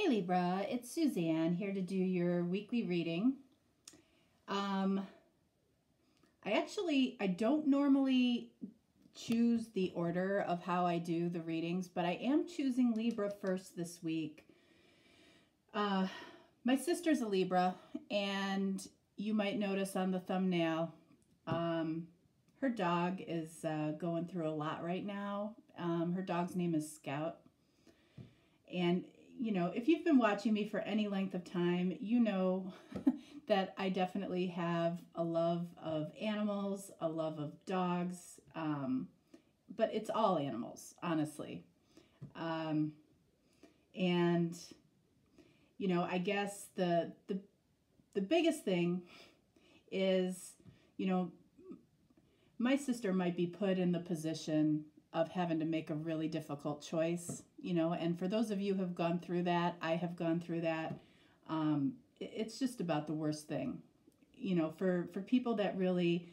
Hey Libra, it's Suzanne here to do your weekly reading. Um, I actually, I don't normally choose the order of how I do the readings, but I am choosing Libra first this week. Uh, my sister's a Libra, and you might notice on the thumbnail, um, her dog is uh, going through a lot right now. Um, her dog's name is Scout. And, you know, if you've been watching me for any length of time, you know that I definitely have a love of animals, a love of dogs, um, but it's all animals, honestly. Um, and, you know, I guess the, the, the biggest thing is, you know, my sister might be put in the position of having to make a really difficult choice, you know, and for those of you who have gone through that, I have gone through that. Um, it's just about the worst thing, you know, for, for people that really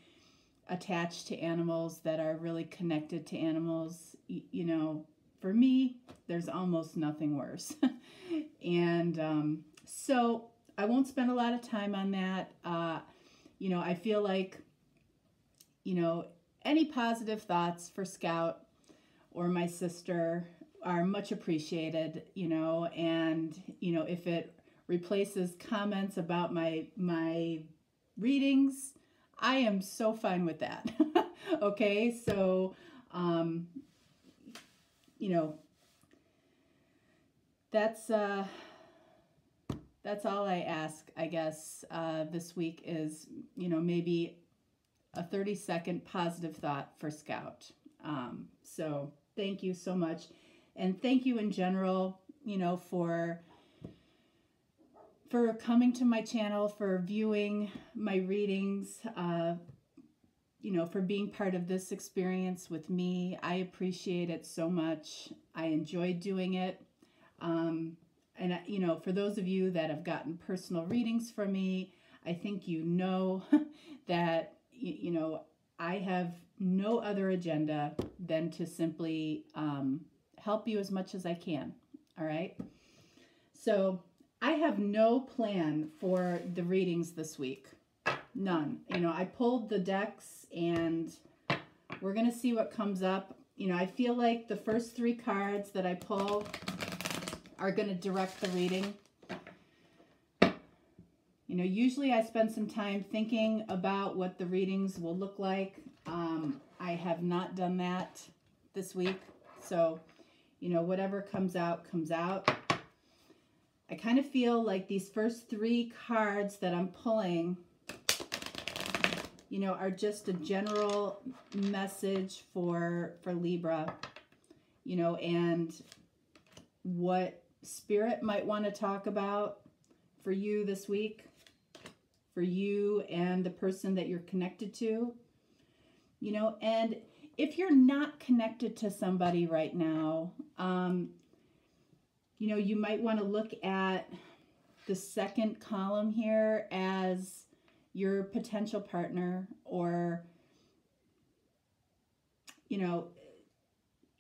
attach to animals, that are really connected to animals, you, know, for me, there's almost nothing worse. and um, so I won't spend a lot of time on that. Uh, you know, I feel like you know, any positive thoughts for Scout or my sister are much appreciated, you know, and, you know, if it replaces comments about my, my readings, I am so fine with that. okay, so, um, you know, that's, uh, that's all I ask, I guess, uh, this week is, you know, maybe a 30 second positive thought for Scout. Um, so thank you so much. And thank you in general, you know, for for coming to my channel, for viewing my readings, uh, you know, for being part of this experience with me. I appreciate it so much. I enjoy doing it. Um, and, you know, for those of you that have gotten personal readings from me, I think you know that you, you know, I have no other agenda than to simply um, help you as much as I can. All right. So I have no plan for the readings this week. None. You know, I pulled the decks and we're going to see what comes up. You know, I feel like the first three cards that I pull are going to direct the reading. You know, usually I spend some time thinking about what the readings will look like. Um, I have not done that this week. So, you know, whatever comes out, comes out. I kind of feel like these first three cards that I'm pulling, you know, are just a general message for, for Libra, you know, and what Spirit might want to talk about for you this week for you and the person that you're connected to. You know, and if you're not connected to somebody right now, um, you know, you might want to look at the second column here as your potential partner or, you know,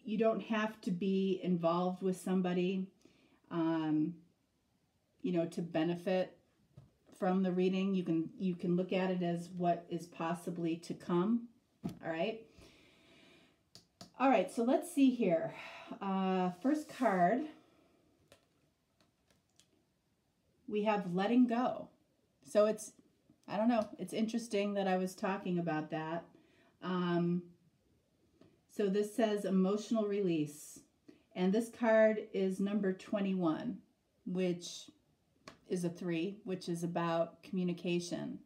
you don't have to be involved with somebody, um, you know, to benefit from the reading. You can you can look at it as what is possibly to come. All right. All right, so let's see here. Uh, first card, we have letting go. So it's, I don't know, it's interesting that I was talking about that. Um, so this says emotional release. And this card is number 21, which is a three, which is about communication.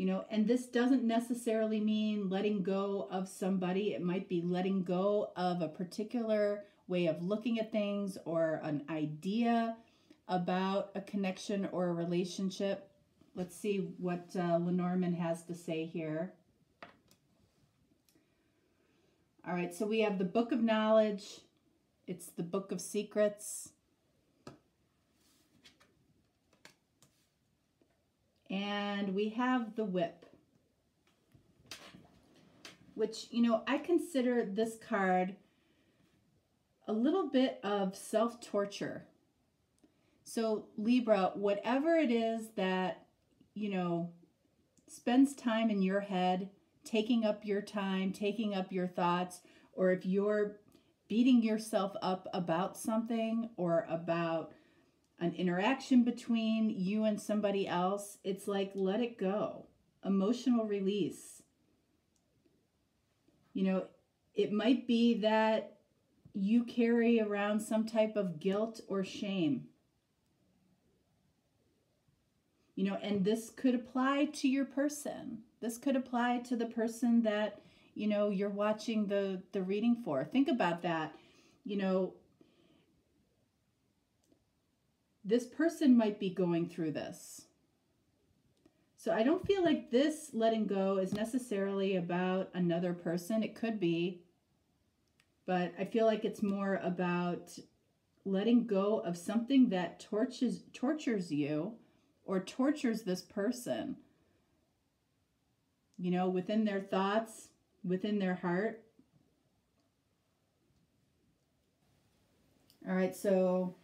You know, and this doesn't necessarily mean letting go of somebody. It might be letting go of a particular way of looking at things or an idea about a connection or a relationship. Let's see what uh, Lenormand has to say here. All right, so we have the Book of Knowledge. It's the Book of Secrets. And we have the whip, which, you know, I consider this card a little bit of self torture. So, Libra, whatever it is that, you know, spends time in your head, taking up your time, taking up your thoughts, or if you're beating yourself up about something or about an interaction between you and somebody else, it's like let it go. Emotional release. You know, it might be that you carry around some type of guilt or shame. You know, and this could apply to your person. This could apply to the person that, you know, you're watching the the reading for. Think about that. You know, this person might be going through this. So I don't feel like this letting go is necessarily about another person. It could be, but I feel like it's more about letting go of something that tortures tortures you or tortures this person. You know, within their thoughts, within their heart. All right, so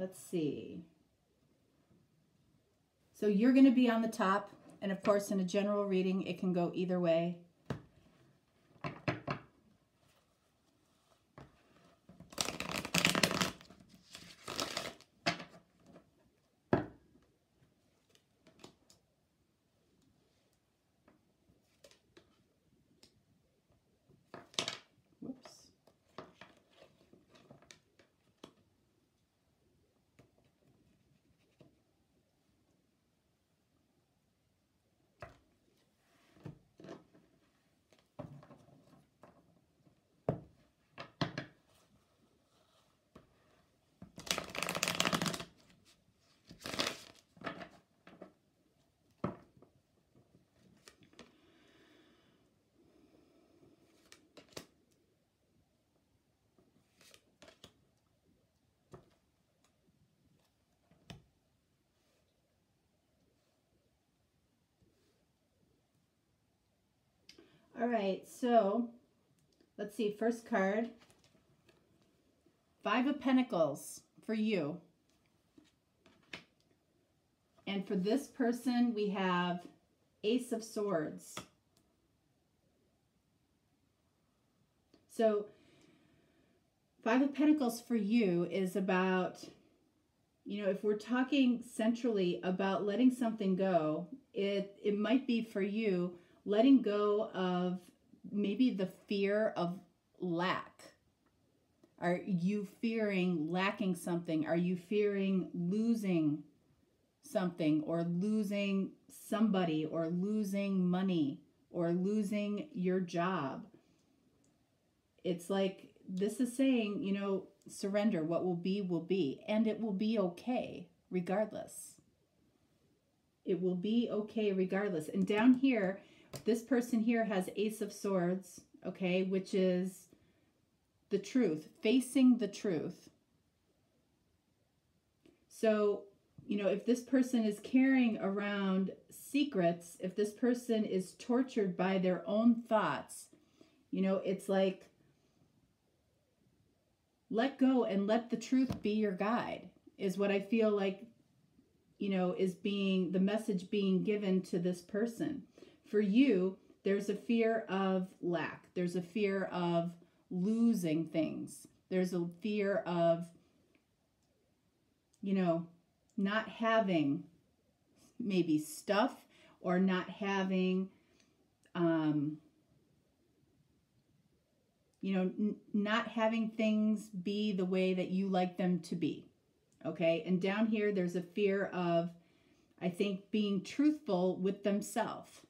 let's see. So you're going to be on the top. And of course, in a general reading, it can go either way. All right, so let's see. First card Five of Pentacles for you. And for this person, we have Ace of Swords. So, Five of Pentacles for you is about, you know, if we're talking centrally about letting something go, it, it might be for you letting go of maybe the fear of lack. Are you fearing lacking something? Are you fearing losing something or losing somebody or losing money or losing your job? It's like this is saying, you know, surrender. What will be, will be. And it will be okay regardless. It will be okay regardless. And down here, this person here has Ace of Swords, okay, which is the truth, facing the truth. So, you know, if this person is carrying around secrets, if this person is tortured by their own thoughts, you know, it's like let go and let the truth be your guide, is what I feel like, you know, is being the message being given to this person for you, there's a fear of lack. There's a fear of losing things. There's a fear of, you know, not having maybe stuff or not having, um, you know, n- not having things be the way that you like them to be. Okay. And down here, there's a fear of, I think, being truthful with themselves.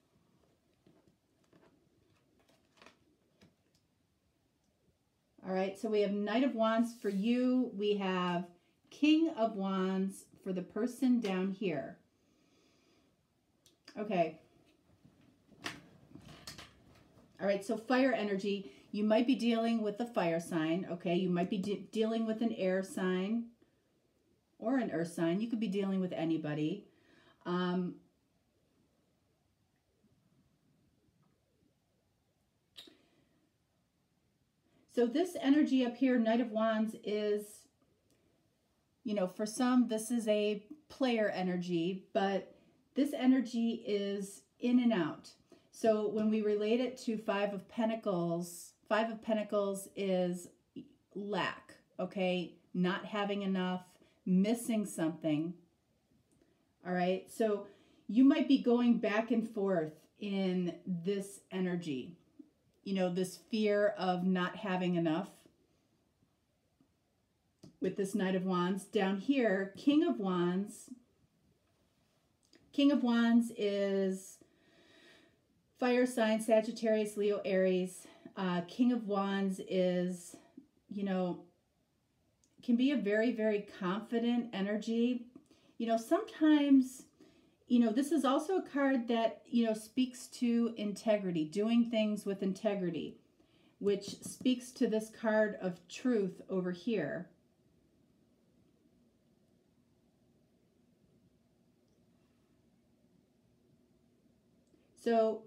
All right, so we have Knight of Wands for you. We have King of Wands for the person down here. Okay. All right, so fire energy. You might be dealing with a fire sign, okay? You might be de dealing with an air sign or an earth sign. You could be dealing with anybody. Um, So this energy up here, Knight of Wands, is, you know, for some, this is a player energy, but this energy is in and out. So when we relate it to Five of Pentacles, Five of Pentacles is lack, okay? Not having enough, missing something. All right, so you might be going back and forth in this energy you know, this fear of not having enough with this Knight of Wands. Down here, King of Wands. King of Wands is fire sign, Sagittarius, Leo, Aries. Uh, King of Wands is, you know, can be a very, very confident energy. You know, sometimes you know, this is also a card that, you know, speaks to integrity, doing things with integrity, which speaks to this card of truth over here. So,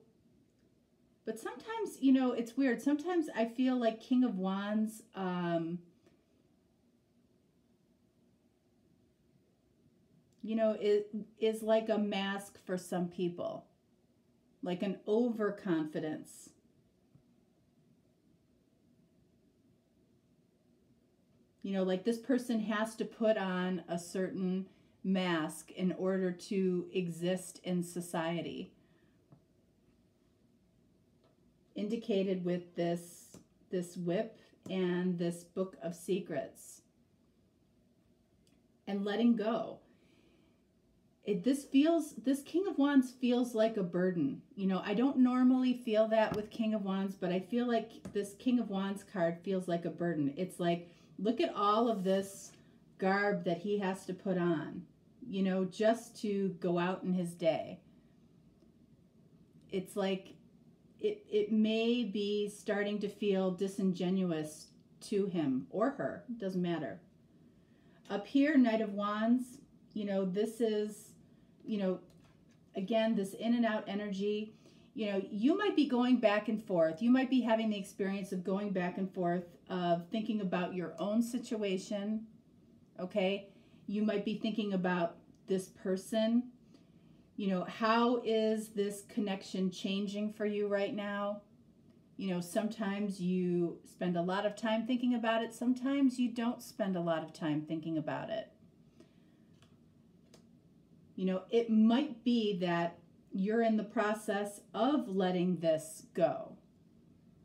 but sometimes, you know, it's weird. Sometimes I feel like King of Wands, um, you know, it is like a mask for some people, like an overconfidence. You know, like this person has to put on a certain mask in order to exist in society. Indicated with this this whip and this book of secrets. And letting go it, this feels this king of wands feels like a burden. You know i don't normally feel that with king of wands but i feel like this king of wands card feels like a burden. It's like look at all of this garb that he has to put on you know just to go out in his day. It's like it it may be starting to feel disingenuous to him or her doesn't matter. Up here knight of wands you know this is you know, again, this in and out energy, you know, you might be going back and forth. You might be having the experience of going back and forth of thinking about your own situation. Okay. You might be thinking about this person. You know, how is this connection changing for you right now? You know, sometimes you spend a lot of time thinking about it, sometimes you don't spend a lot of time thinking about it. You know, it might be that you're in the process of letting this go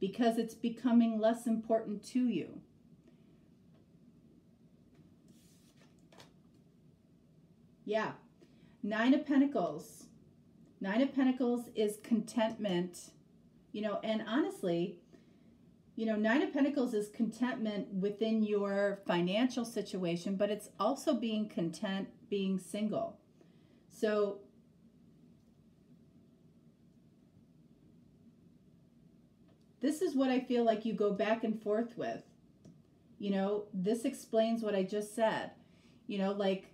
because it's becoming less important to you. Yeah. Nine of Pentacles. Nine of Pentacles is contentment. You know, and honestly, you know, Nine of Pentacles is contentment within your financial situation, but it's also being content being single. So this is what I feel like you go back and forth with. You know, this explains what I just said. You know, like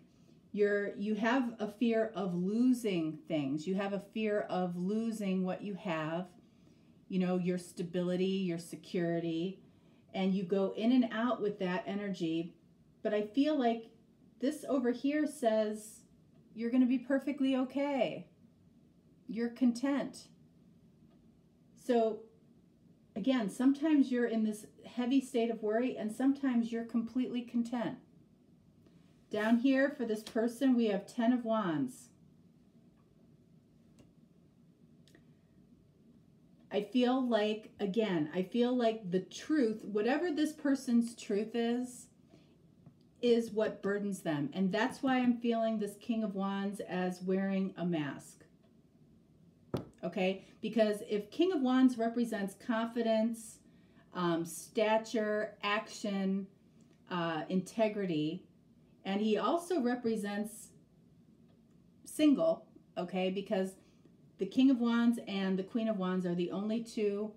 you're you have a fear of losing things. You have a fear of losing what you have. You know, your stability, your security, and you go in and out with that energy. But I feel like this over here says you're going to be perfectly okay. You're content. So, again, sometimes you're in this heavy state of worry, and sometimes you're completely content. Down here for this person, we have 10 of Wands. I feel like, again, I feel like the truth, whatever this person's truth is, is what burdens them. And that's why I'm feeling this King of Wands as wearing a mask. Okay? Because if King of Wands represents confidence, um, stature, action, uh, integrity, and he also represents single, okay? Because the King of Wands and the Queen of Wands are the only two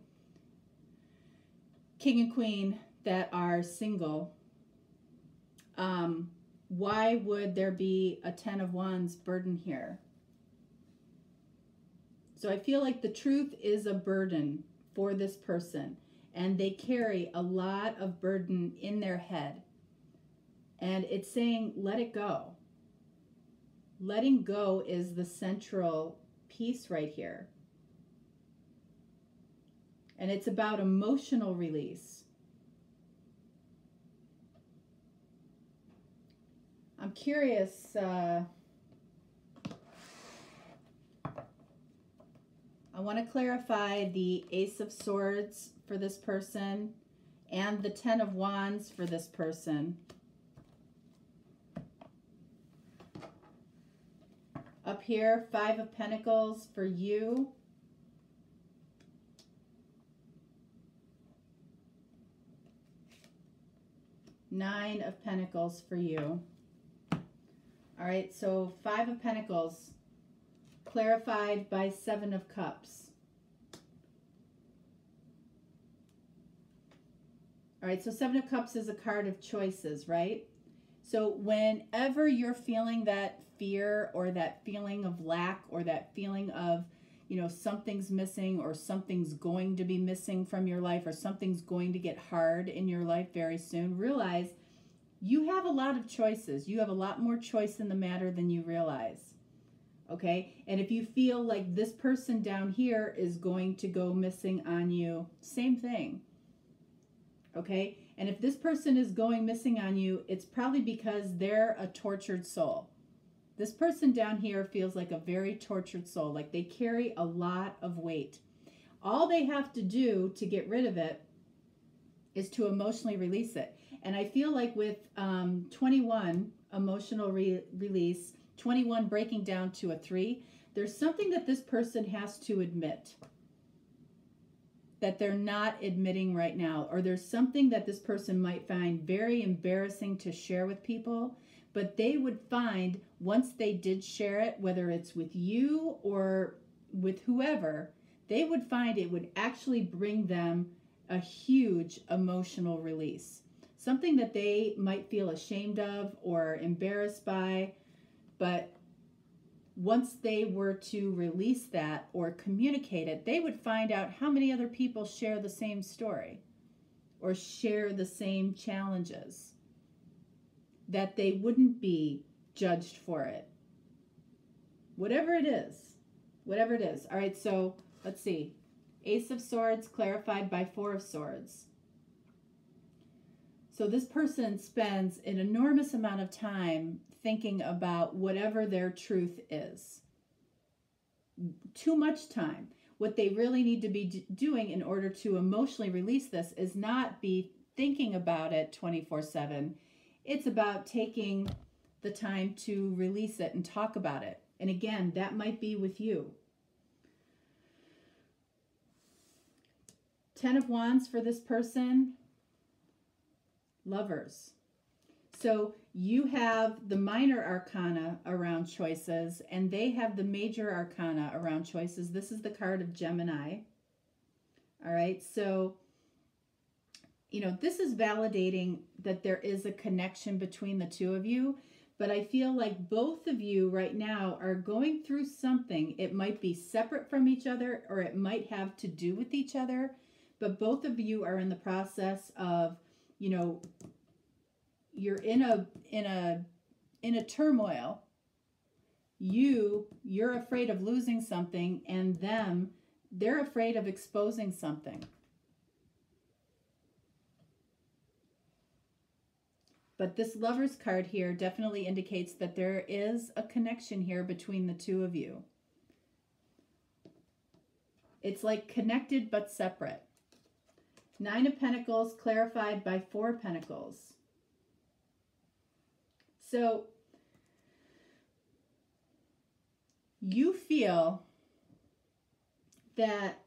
King and Queen that are single um, why would there be a Ten of Wands burden here? So I feel like the truth is a burden for this person. and they carry a lot of burden in their head. And it's saying, let it go. Letting go is the central piece right here. And it's about emotional release. I'm curious. Uh, I want to clarify the Ace of Swords for this person and the Ten of Wands for this person. Up here, Five of Pentacles for you. Nine of Pentacles for you. All right, so Five of Pentacles clarified by Seven of Cups. All right, so Seven of Cups is a card of choices, right? So whenever you're feeling that fear or that feeling of lack or that feeling of, you know, something's missing or something's going to be missing from your life or something's going to get hard in your life very soon, realize you have a lot of choices. You have a lot more choice in the matter than you realize. Okay? And if you feel like this person down here is going to go missing on you, same thing. Okay? And if this person is going missing on you, it's probably because they're a tortured soul. This person down here feels like a very tortured soul, like they carry a lot of weight. All they have to do to get rid of it is to emotionally release it. And I feel like with um, 21, emotional re release, 21 breaking down to a 3, there's something that this person has to admit that they're not admitting right now, or there's something that this person might find very embarrassing to share with people, but they would find once they did share it, whether it's with you or with whoever, they would find it would actually bring them a huge emotional release. Something that they might feel ashamed of or embarrassed by, but once they were to release that or communicate it, they would find out how many other people share the same story or share the same challenges, that they wouldn't be judged for it. Whatever it is, whatever it is. All right, so let's see. Ace of Swords clarified by Four of Swords. So this person spends an enormous amount of time thinking about whatever their truth is. Too much time. What they really need to be doing in order to emotionally release this is not be thinking about it 24 7. It's about taking the time to release it and talk about it. And again, that might be with you. Ten of Wands for this person. Lovers. So you have the minor arcana around choices, and they have the major arcana around choices. This is the card of Gemini. All right, so, you know, this is validating that there is a connection between the two of you, but I feel like both of you right now are going through something. It might be separate from each other or it might have to do with each other, but both of you are in the process of, you know, you're in a in a in a turmoil. You you're afraid of losing something and them they're afraid of exposing something. But this lovers card here definitely indicates that there is a connection here between the two of you. It's like connected but separate nine of pentacles clarified by four pentacles. So you feel that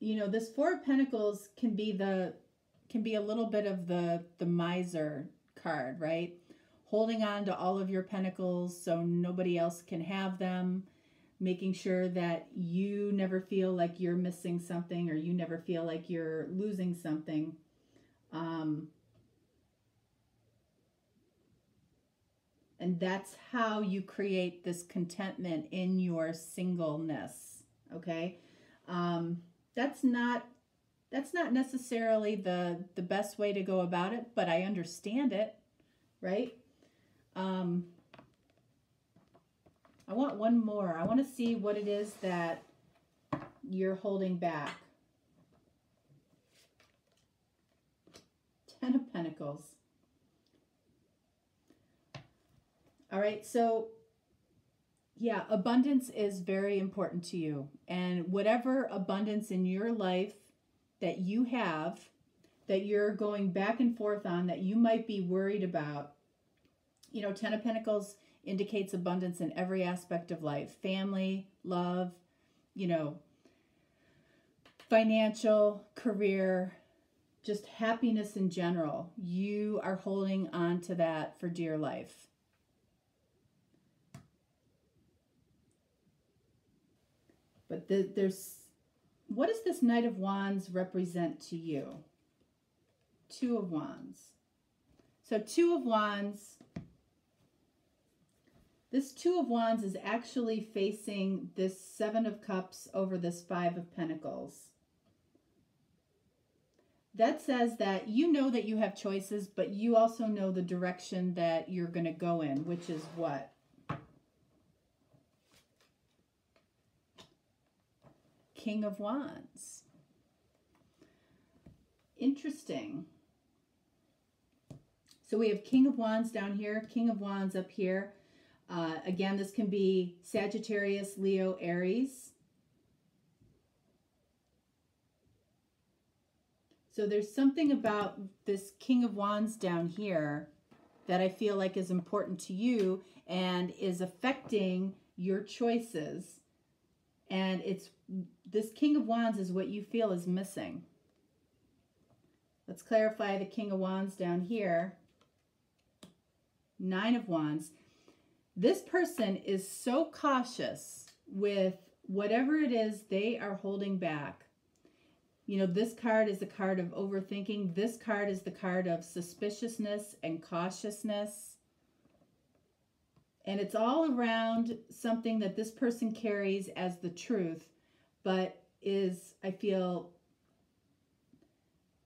you know this four of pentacles can be the can be a little bit of the the miser card right? Holding on to all of your pentacles so nobody else can have them making sure that you never feel like you're missing something or you never feel like you're losing something um, And that's how you create this contentment in your singleness. Okay. Um, that's not That's not necessarily the the best way to go about it, but I understand it, right? Um, I want one more. I want to see what it is that you're holding back. Ten of Pentacles. All right, so yeah, abundance is very important to you. And whatever abundance in your life that you have, that you're going back and forth on, that you might be worried about, you know, Ten of Pentacles indicates abundance in every aspect of life family, love, you know, financial, career, just happiness in general. You are holding on to that for dear life. But the, there's, what does this Knight of Wands represent to you? Two of Wands. So Two of Wands, this Two of Wands is actually facing this Seven of Cups over this Five of Pentacles. That says that you know that you have choices, but you also know the direction that you're going to go in, which is what? King of Wands. Interesting. So we have King of Wands down here, King of Wands up here. Uh, again, this can be Sagittarius, Leo, Aries. So there's something about this King of Wands down here that I feel like is important to you and is affecting your choices. And it's this King of Wands is what you feel is missing. Let's clarify the King of Wands down here. Nine of Wands. This person is so cautious with whatever it is they are holding back. You know, this card is the card of overthinking. This card is the card of suspiciousness and cautiousness. And it's all around something that this person carries as the truth but is, I feel,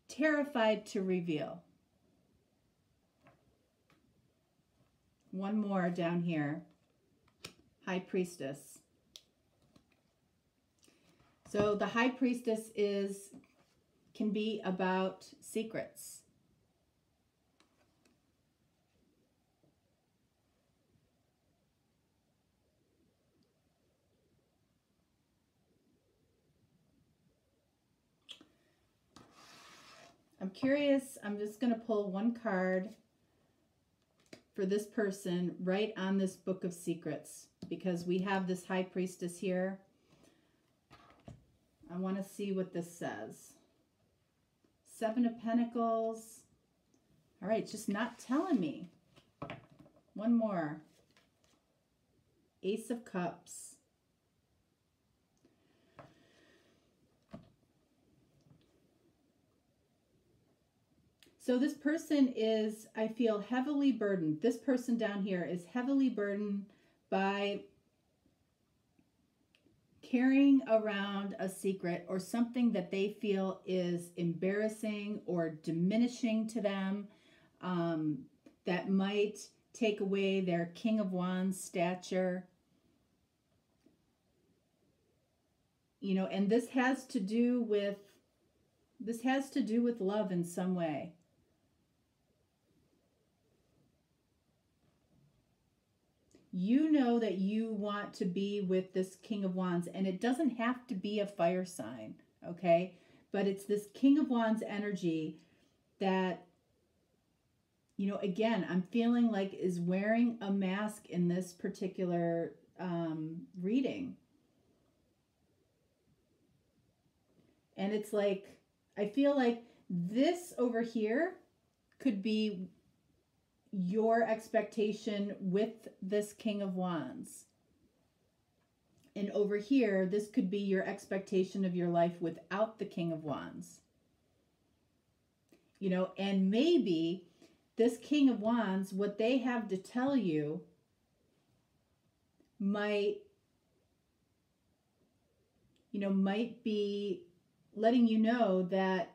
terrified to reveal. One more down here. High Priestess. So the High Priestess is can be about secrets. I'm curious. I'm just going to pull one card for this person right on this book of secrets because we have this high priestess here. I want to see what this says. Seven of Pentacles. All right, just not telling me. One more. Ace of Cups. So this person is, I feel, heavily burdened. This person down here is heavily burdened by carrying around a secret or something that they feel is embarrassing or diminishing to them um, that might take away their King of Wands stature. You know, and this has to do with this has to do with love in some way. You know that you want to be with this King of Wands, and it doesn't have to be a fire sign, okay? But it's this King of Wands energy that, you know, again, I'm feeling like is wearing a mask in this particular um, reading. And it's like, I feel like this over here could be your expectation with this King of Wands. And over here, this could be your expectation of your life without the King of Wands. You know, and maybe this King of Wands, what they have to tell you might, you know, might be letting you know that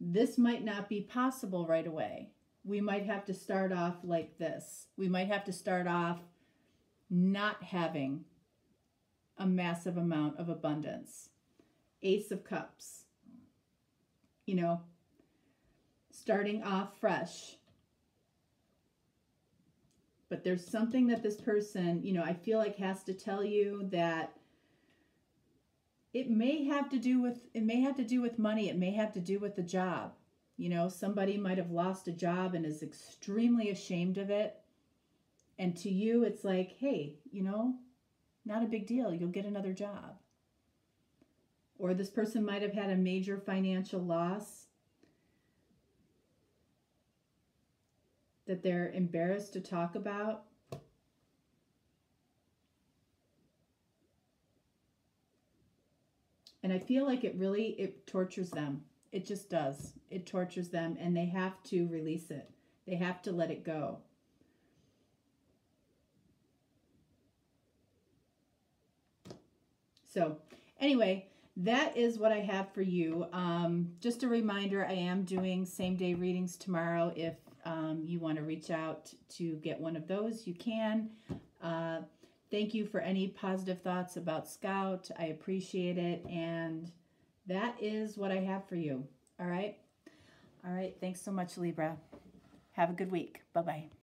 this might not be possible right away. We might have to start off like this. We might have to start off not having a massive amount of abundance. Ace of Cups. You know, starting off fresh. But there's something that this person, you know, I feel like has to tell you that it may have to do with it may have to do with money, it may have to do with the job. You know, somebody might have lost a job and is extremely ashamed of it. And to you it's like, "Hey, you know, not a big deal. You'll get another job." Or this person might have had a major financial loss that they're embarrassed to talk about. And I feel like it really it tortures them. It just does. It tortures them and they have to release it. They have to let it go. So, anyway, that is what I have for you. Um, just a reminder, I am doing same day readings tomorrow. If um, you want to reach out to get one of those, you can. Uh, thank you for any positive thoughts about Scout. I appreciate it. And that is what I have for you. All right. All right. Thanks so much, Libra. Have a good week. Bye bye.